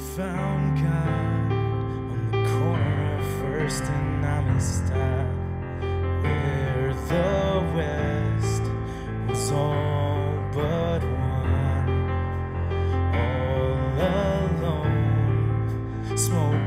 found God on the corner of First and Amistad, where the West was all but one, all alone, smoking.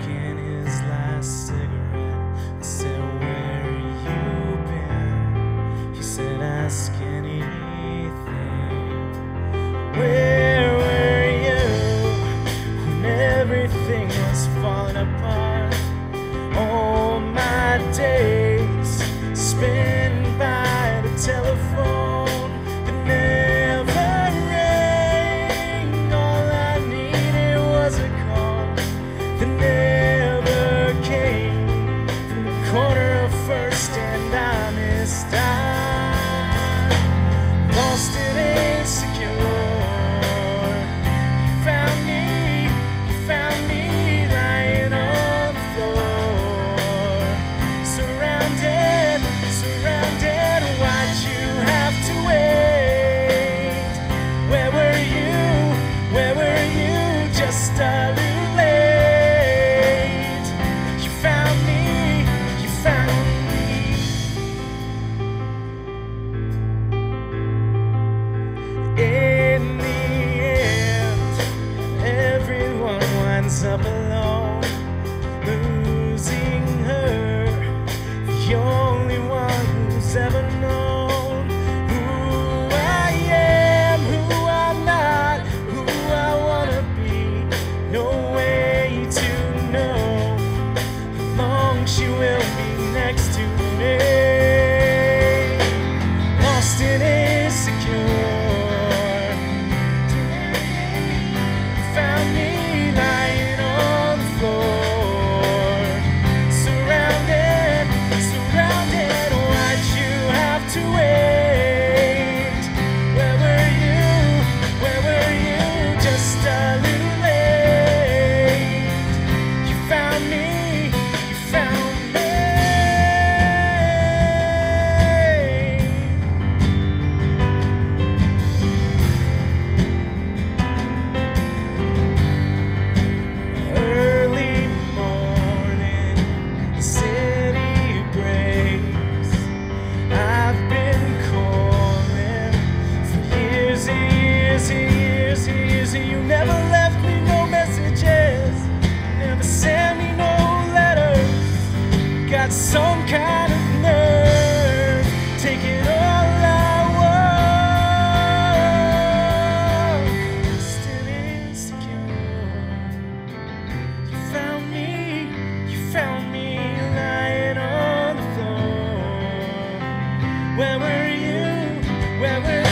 some kind of nerve, taking all I want, I'm still insecure. You found me, you found me lying on the floor. Where were you? Where were